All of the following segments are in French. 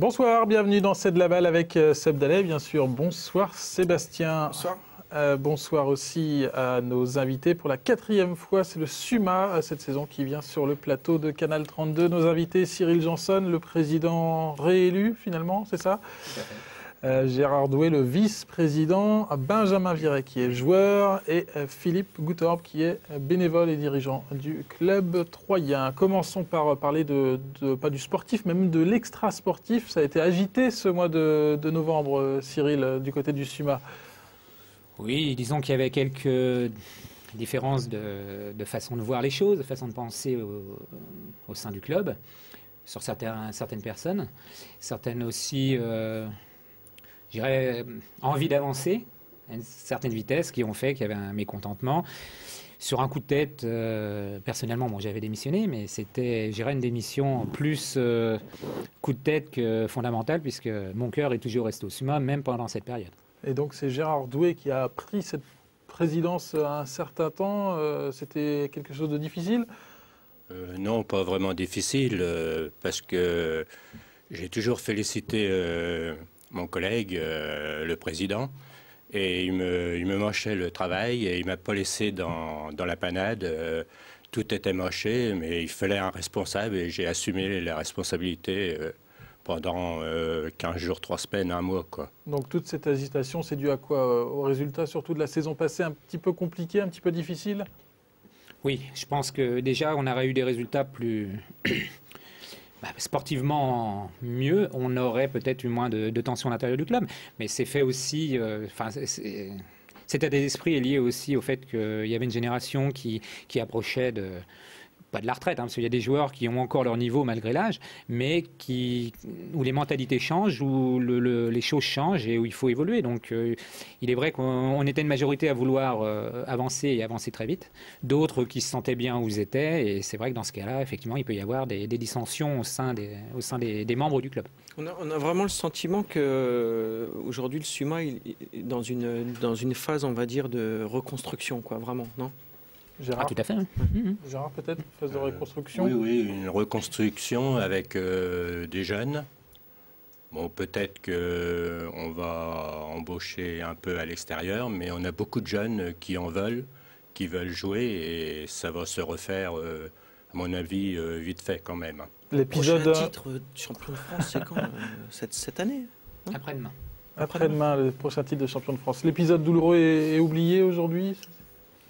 Bonsoir, bienvenue dans C'est de la balle avec euh, Seb Dallet, bien sûr. Bonsoir Sébastien. Bonsoir. Euh, bonsoir aussi à nos invités. Pour la quatrième fois, c'est le SUMA euh, cette saison qui vient sur le plateau de Canal 32. Nos invités, Cyril Janson, le président réélu finalement, c'est ça? Euh, Gérard Doué, le vice-président, Benjamin Viret qui est joueur et euh, Philippe Goutorp qui est bénévole et dirigeant du club troyen. Commençons par parler de, pas du sportif, mais même de l'extra-sportif. Ça a été agité ce mois de, novembre, euh, Cyril, euh, du côté du SUMA. Oui, disons qu'il y avait quelques différences de, façon de voir les choses, de façon de penser au, sein du club, sur certaines personnes. Certaines aussi, euh, envie d'avancer à une certaine vitesse qui ont fait qu'il y avait un mécontentement. Sur un coup de tête, euh, personnellement, bon, j'avais démissionné, mais c'était, je dirais, une démission plus euh, coup de tête que fondamentale, puisque mon cœur est toujours resté au SUMA, même pendant cette période. Et donc c'est Gérard Doué qui a pris cette présidence un certain temps. Euh, C'était quelque chose de difficile? Euh, non, pas vraiment difficile, euh, parce que j'ai toujours félicité euh, mon collègue, euh, le président, et il me, il me mochait le travail et il m'a pas laissé dans, dans la panade. euh, tout était moché, mais il fallait un responsable et j'ai assumé la responsabilité euh, pendant euh, 15 jours, 3 semaines, un mois. Quoi. Donc toute cette agitation, c'est dû à quoi Au résultat surtout de la saison passée, un petit peu compliqué, un petit peu difficile? Oui, je pense que déjà, on aurait eu des résultats plus bah, sportivement mieux. On aurait peut-être eu moins de, de tension à l'intérieur du club. Mais c'est fait aussi. euh, cet état d'esprit est lié aussi au fait qu'il y avait une génération qui, qui approchait de pas de la retraite, hein, parce qu'il y a des joueurs qui ont encore leur niveau malgré l'âge, mais qui, où les mentalités changent, où le- le- les choses changent et où il faut évoluer. Donc, euh, il est vrai qu'on on était une majorité à vouloir euh, avancer et avancer très vite, d'autres qui se sentaient bien où ils étaient, et c'est vrai que dans ce cas-là, effectivement, il peut y avoir des, dissensions au sein, des, au sein des, membres du club. On a, vraiment le sentiment que euh, aujourd'hui le SUMA est dans une dans une phase on va dire de reconstruction quoi vraiment non? Ah, Gérard, tout à fait. hein. Mhm. Gérard peut-être, phase de Euh, reconstruction Oui, oui, une reconstruction avec euh, des jeunes. Bon, peut-être que on va embaucher un peu à l'extérieur, mais on a beaucoup de jeunes qui en veulent, qui veulent jouer, et ça va se refaire, euh, à mon avis, euh, vite fait quand même. L'épisode Prochain euh, titre de champion de France c'est quand euh, cette, cette année Après-demain. après-demain, le prochain titre de champion de France. L'épisode douloureux est, est oublié aujourd'hui?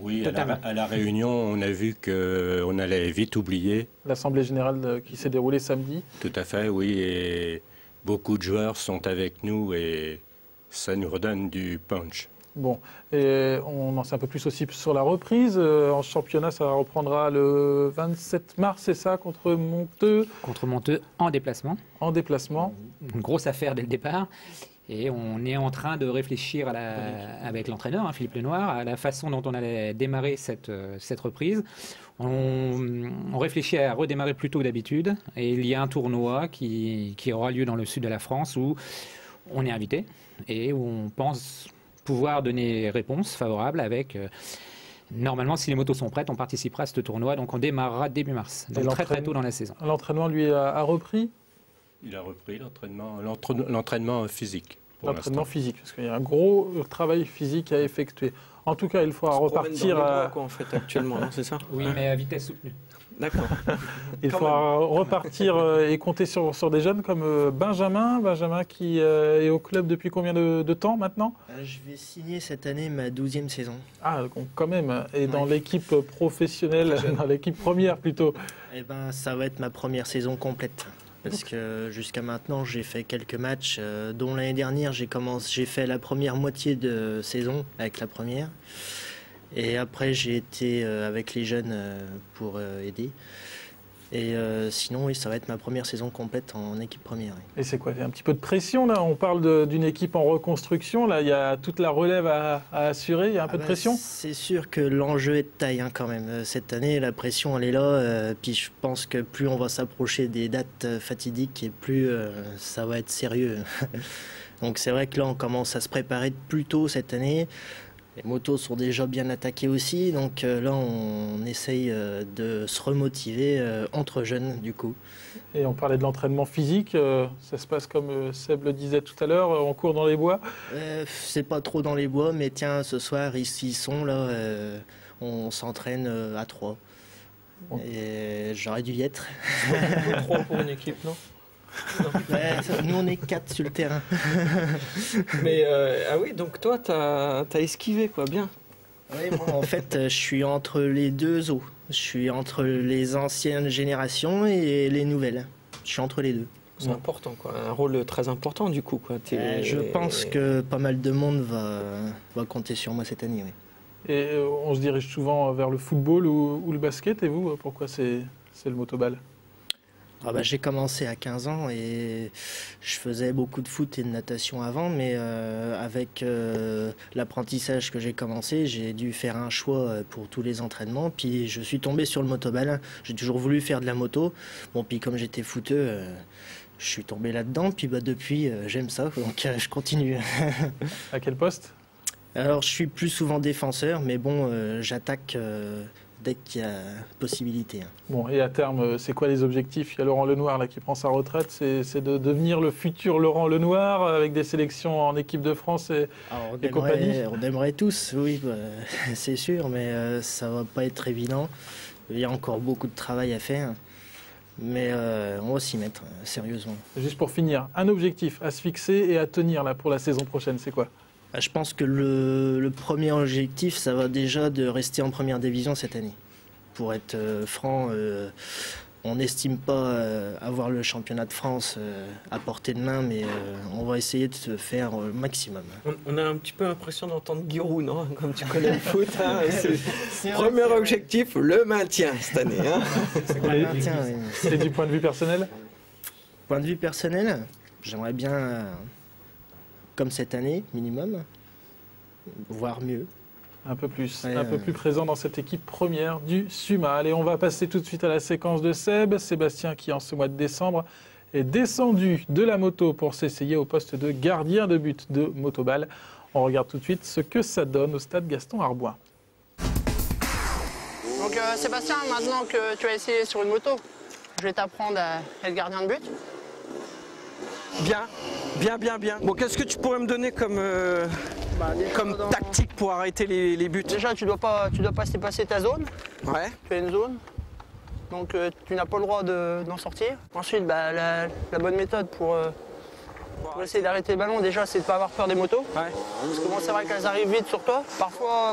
Oui, à la, Totalement. à la réunion, on a vu qu'on allait vite oublier. L'assemblée générale euh, qui s'est déroulée samedi. Tout à fait, oui, et beaucoup de joueurs sont avec nous, et ça nous redonne du punch. Bon, et on en sait un peu plus aussi sur la reprise. Euh, En championnat, ça reprendra le 27 mars, c'est ça, contre Monteux, Contre Monteux en déplacement. en déplacement. une grosse affaire dès le départ. Et on est en train de réfléchir à la- avec l'entraîneur, hein, Philippe Lenoir, à la façon dont on allait démarrer cette, euh, cette reprise. On, on réfléchit à redémarrer plus tôt que d'habitude. Et il y a un tournoi qui, qui aura lieu dans le sud de la France où on est invité et où on pense pouvoir donner réponse favorable avec. euh, Normalement, si les motos sont prêtes, on participera à ce tournoi. Donc on démarrera début mars. Donc très très tôt dans la saison. L'entraînement, lui, a, a repris? Il a repris l'entraînement, l'entra- l'entraînement physique. L'entraînement physique, parce qu'il y a un gros travail physique à effectuer. En tout cas, il faudra On se promène repartir, à- quoi, en fait actuellement non c'est ça Oui, mais à vitesse soutenue. d'accord il faudra repartir euh, et compter sur, sur des jeunes comme euh, Benjamin. Benjamin qui euh, est au club depuis combien de, de temps maintenant? Euh, Je vais signer cette année ma 12e saison. Ah, donc, quand même. Et dans Ouais. l'équipe professionnelle, dans l'équipe première plutôt. Eh ben, ça va être ma première saison complète. Parce que jusqu'à maintenant, j'ai fait quelques matchs, euh, dont l'année dernière, j'ai commencé, j'ai fait la première moitié de saison avec la première. Et après, j'ai été euh, avec les jeunes euh, pour euh, aider. Et euh, sinon, oui, ça va être ma première saison complète en équipe première. oui. Et c'est quoi? Il y a un petit peu de pression là? On parle d'une équipe en reconstruction. Là, il y a toute la relève à, à assurer. Il y a un peu Ah de bah, pression? C'est sûr que l'enjeu est de taille hein, quand même. Euh, Cette année, la pression, elle est là. euh, puis je pense que plus on va s'approcher des dates euh, fatidiques et plus euh, ça va être sérieux. Donc c'est vrai que là, on commence à se préparer plus tôt cette année. Les motos sont déjà bien attaquées aussi, donc euh, là on essaye euh, de se remotiver euh, entre jeunes du coup. Et on parlait de l'entraînement physique, ça se passe comme Seb le disait tout à l'heure, on court dans les bois. C'est pas trop dans les bois, mais tiens, ce soir ils ils sont là, on s'entraîne à trois. Et j'aurais dû y être. Trois pour une équipe, non? Ouais, ça- nous on est quatre sur le terrain. Mais euh, ah oui, donc toi, t'as as esquivé quoi, bien. Oui, moi, en fait, euh, je suis entre les deux eaux. Je suis entre les anciennes générations et les nouvelles. Je suis entre les deux. C'est important, quoi. Un rôle très important, du coup, quoi. Euh, je pense que pas mal de monde va, va compter sur moi cette année. oui. Et on se dirige souvent vers le football ou, ou le basket. Et vous, pourquoi c'est c'est le motoball? Ah bah, j'ai commencé à 15 ans et je faisais beaucoup de foot et de natation avant, mais euh, avec euh, l'apprentissage que j'ai commencé, j'ai dû faire un choix euh, pour tous les entraînements. Puis je suis tombé sur le motoball. J'ai toujours voulu faire de la moto. Bon, puis comme j'étais footeux, euh, je suis tombé là-dedans. Puis bah, depuis, j'aime ça, donc je continue. À quel poste? Alors je suis plus souvent défenseur, mais bon, euh, j'attaque euh, dès qu'il y a possibilité. hein. Bon, et à terme, euh, c'est quoi les objectifs? Il y a Laurent Lenoir là, qui prend sa retraite. C'est de devenir le futur Laurent Lenoir euh, avec des sélections en équipe de France. Et... Alors, on, Et compagnie on aimerait tous, oui, bah, c'est sûr, mais euh, ça va pas être évident. Il y a encore beaucoup de travail à faire, mais euh, on va s'y mettre, euh, sérieusement. Juste pour finir, un objectif à se fixer et à tenir là, pour la saison prochaine, c'est quoi? Ah, Je pense que le, le premier objectif, ça va déjà de rester en première division cette année. Pour être euh, franc, euh, on n'estime pas euh, avoir le championnat de France euh, à portée de main, mais euh, on va essayer de se faire euh, le maximum. On, on a un petit peu l'impression d'entendre Giroud, non Comme tu connais le foot. hein, c'est- C'est Premier objectif, le maintien cette année. hein. Oui. Et du point de vue personnel? Point de vue personnel, j'aimerais bien, euh, comme cette année, minimum, voire mieux. Un peu plus, Ouais, un peu ouais. plus présent dans cette équipe première du SUMA. Allez, on va passer tout de suite à la séquence de Seb. Sébastien qui, en ce mois de décembre, est descendu de la moto pour s'essayer au poste de gardien de but de Motoball. On regarde tout de suite ce que ça donne au stade Gaston Arbois. Donc euh, Sébastien, maintenant que tu as essayé sur une moto, je vais t'apprendre à être gardien de but. Bien, bien, bien, bien. Bon, qu'est-ce que tu pourrais me donner comme, euh, comme dans- tactique pour arrêter les, les buts? Déjà, tu dois pas, tu dois pas dépasser ta zone. Ouais. Tu as une zone, donc euh, tu n'as pas le droit de- d'en sortir. Ensuite, bah, la, la bonne méthode pour, euh, pour essayer d'arrêter le ballon, déjà, c'est de ne pas avoir peur des motos. Ouais. Parce que bon, c'est vrai qu'elles arrivent vite sur toi. Parfois,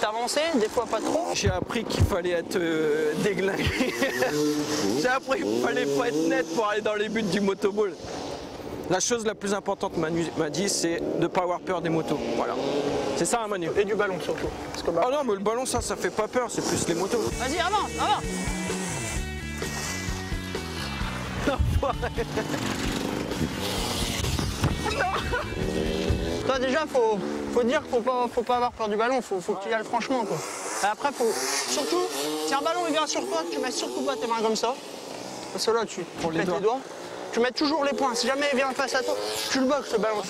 t'avancer, des fois pas trop. J'ai appris qu'il fallait être déglingué. J'ai appris qu'il fallait pas être net pour aller dans les buts du motoball. La chose la plus importante, Manu m'a dit, c'est de ne pas avoir peur des motos. Voilà. C'est ça, hein, Manu Et du ballon surtout. Parce que, bah, Oh non, mais le ballon, ça, ça fait pas peur, c'est plus les motos. Vas-y, avance, avance Toi déjà faut, faut dire qu'il faut pas, faut pas avoir peur du ballon, faut, faut que tu y ailles franchement quoi. Et après faut surtout, si un ballon il vient sur toi, tu mets surtout pas tes mains comme ça. Parce que là tu Pour tu les pètes les doigts. Tu mets toujours les poings. Si jamais il vient face à toi, tu le boxes le ballon.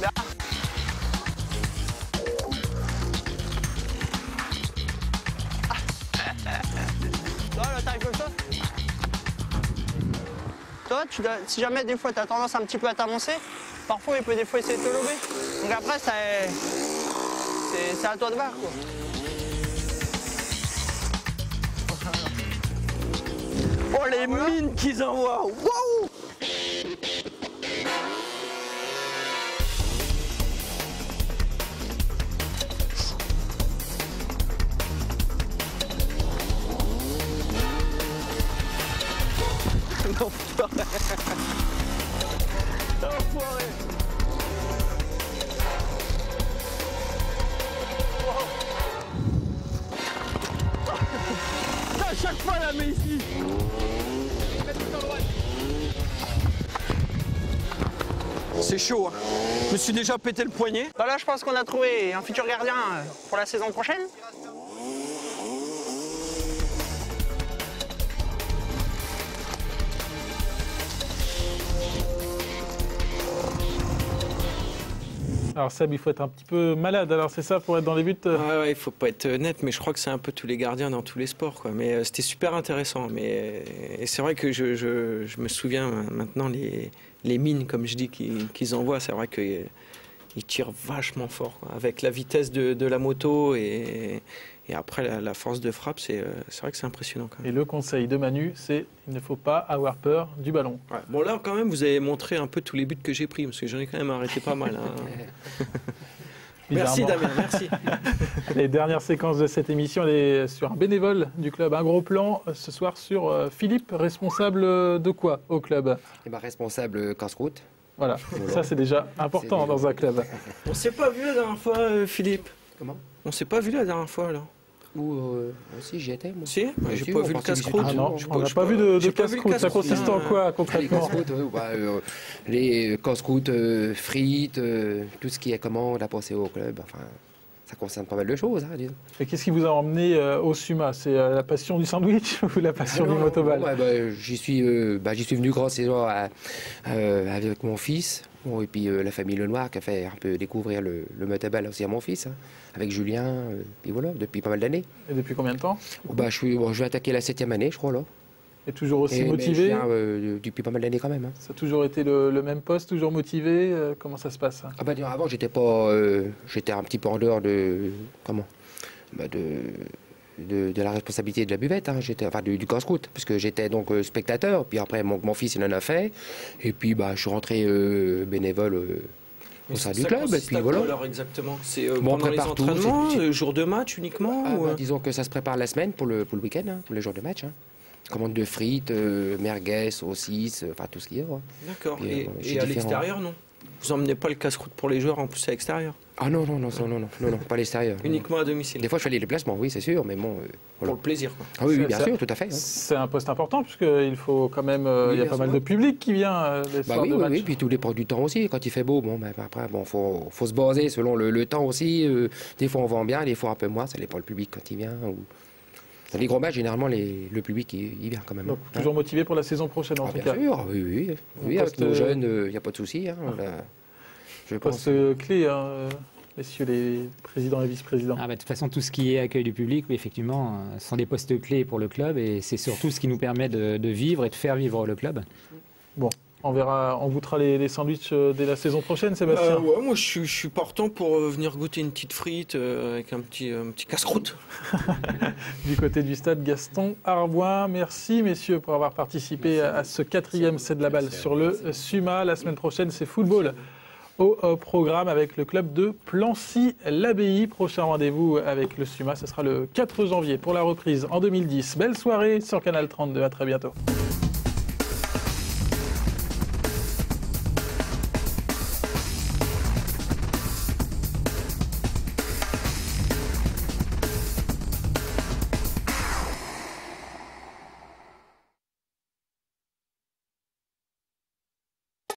Là. Toi, là, t'arrives comme ça. Toi, tu si jamais des fois tu as tendance un petit peu à t'avancer, parfois il peut des fois essayer de te lober. Donc après, c'est à toi de voir. Oh, les mines qu'ils envoient Waouh. Enfoiré. C'est chaud, hein. Je me suis déjà pété le poignet. Bah là, je pense qu'on a trouvé un futur gardien euh, pour la saison prochaine. Alors Seb, il faut être un petit peu malade, alors c'est ça pour être dans les buts Ouais, ouais, il faut pas être net, mais je crois que c'est un peu tous les gardiens dans tous les sports. Quoi. Mais euh, c'était super intéressant. Mais et c'est vrai que je, me souviens maintenant les, les mines, comme je dis, qu'ils envoient. C'est vrai qu'ils tirent vachement fort. quoi. Avec la vitesse de, de la moto et, et après la, la force de frappe, c'est euh, c'est vrai que c'est impressionnant. Quand même. Et le conseil de Manu, c'est il ne faut pas avoir peur du ballon. Ouais. Bon là, quand même, vous avez montré un peu tous les buts que j'ai pris, parce que j'en ai quand même arrêté pas mal. hein. merci. Damien, merci. Les dernières séquences de cette émission, elle est sur un bénévole du club. Un gros plan euh, ce soir sur euh, Philippe, responsable de quoi au club? Et ben, responsable casse-croûte. Voilà, ça c'est déjà important dans un club. On s'est pas vu la dernière fois, euh, Philippe. Comment? On s'est pas vu la dernière fois, là. Ou euh, aussi j'y étais moi. Si Ouais, J'ai si, pas on vu le casse-croûte. Ah non, Je on n'a pas vu de, j'ai casse-croûte. Ça consiste en quoi Les concrètement casse-croûtes, ouais, bah, euh, les casse-croûtes, euh, frites, euh, tout ce qui est commande à passer au club. Enfin, ça concerne pas mal de choses, hein, disons. Et qu'est-ce qui vous a emmené euh, au Suma? C'est euh, la passion du sandwich ou la passion du motoball Ouais, bah, j'y suis, euh, bah, suis venu grâce à, euh, avec mon fils. Bon, et puis la famille Lenoir qui a fait un peu découvrir le, le motoball aussi à mon fils, hein, avec Julien, puis voilà, depuis pas mal d'années. Et depuis combien de temps? Bah, je, suis, bon, je vais attaquer la septième année, je crois, là. Et toujours aussi Et- mais je motivé viens, euh, depuis pas mal d'années quand même. hein. Ça a toujours été le, le même poste, toujours motivé euh, Comment ça se passe Ah bah, avant, j'étais pas, euh, j'étais un petit peu en dehors de, comment, bah, de, de, de la responsabilité de la buvette. hein. J'étais, enfin, du, du casse-croûte, puisque j'étais donc euh, spectateur. Puis après, mon, mon fils, il en a fait. Et puis, bah, je suis rentré euh, bénévole euh, au sein du Ça club. Et puis voilà. alors exactement? C'est euh, Bon, on pendant les tout, jour de match uniquement Ah, ou, bah, disons que ça se prépare la semaine pour le, pour le week-end, hein, pour les jours de match. hein commande de frites, euh, merguez, saucisses, euh, enfin tout ce qu'il y a. D'accord. Et, euh, à l'extérieur, non? Vous emmenez pas le casse-croûte pour les joueurs en plus à l'extérieur? Ah non, non, non, non, non, non, non, pas à l'extérieur. Uniquement à domicile. Des fois, je fais les déplacements, oui, c'est sûr, mais bon. Pour le plaisir. Ah oui, oui bien sûr, tout à fait. Hein. C'est un poste important, puisqu'il faut quand même. Il y a pas mal de public qui vient bah oui, oui, puis tous les produits du temps aussi. Quand il fait beau, bon, ben, ben, après, bon, faut, faut se baser selon le, le temps aussi. des fois, on vend bien, des fois, un peu moins. Ça dépend le public quand il vient. Ou... Les gros matchs, généralement, les- le public, il vient quand même. Donc hein. toujours motivé pour la saison prochaine en Ah, tout bien cas. sûr, oui, oui. Oui avec poste, nos euh, jeunes, il n'y a pas de souci. hein, on a- je pense. Poste clé, hein, euh, messieurs les présidents et vice-présidents. Ah bah, de toute façon, tout ce qui est accueil du public, oui, effectivement, euh, sont des postes clés pour le club et c'est surtout ce qui nous permet de, de vivre et de faire vivre le club. On verra, on goûtera les, les sandwichs euh, dès la saison prochaine, Sébastien. Euh, ouais, moi je suis, je suis partant pour euh, venir goûter une petite frite euh, avec un petit, un petit casse-croûte. Du côté du stade Gaston Arboin, merci messieurs pour avoir participé à, à ce quatrième set de la balle sur le Suma. La semaine prochaine, c'est football au programme avec le club de Plancy-l'Abbaye. Prochain rendez-vous avec le Suma, ce sera le 4 janvier pour la reprise en 2010. Belle soirée sur Canal 32, à très bientôt.